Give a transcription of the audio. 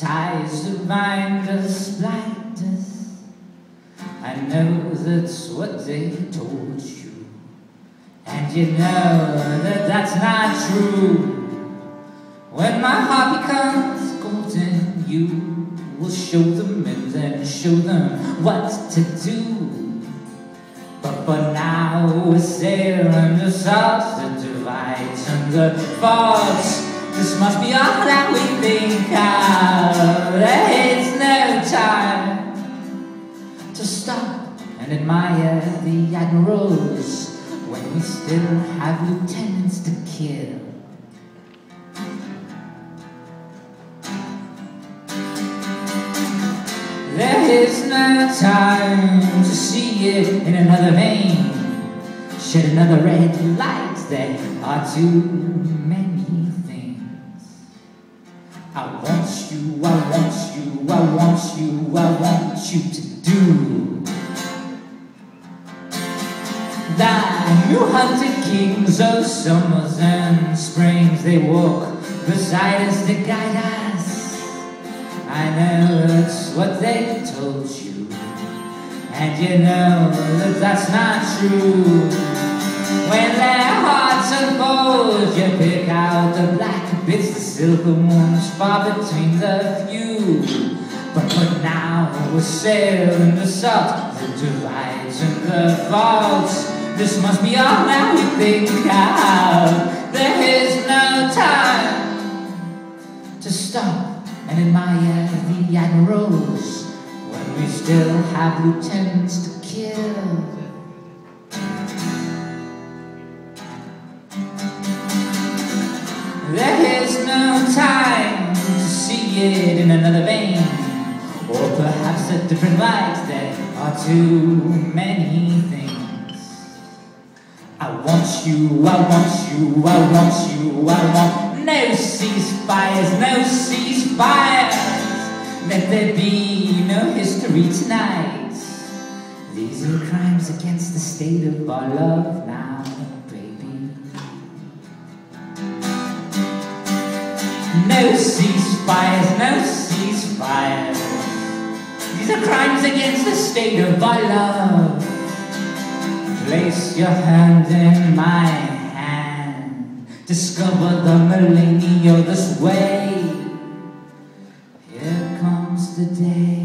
ties that bind us, blind us. I know that's what they told you, and you know that that's not true. When my heart becomes golden, you will show them and then show them what to do. But for now, we're sailing the salt that divides and the faults. To stop and admire the admirals when we still have lieutenants to kill. There is no time to see it in another vein. Shed another red light. There are too many things. I want you, I want you, I want you, I want you to do. The new hunted kings of summers and springs, they walk beside us to guide us. I know that's what they told you, and you know that that's not true. When their hearts unfold, you pick out the black bits, the silver ones far between the few. But for now, we're sailing the salt that divides and the faults. This must be all that we think of. There is no time to stop and admire the admirals when we still have lieutenants to kill. There is no time to see it in another vein, different light. There are too many things. I want you, I want you, I want you, I want no ceasefires, no ceasefires. Let there be no history tonight. These are crimes against the state of our love now. No ceasefires, no ceasefires. Are crimes against the state of our love. Place your hand in my hand. Discover the millennial this way. Here comes the day.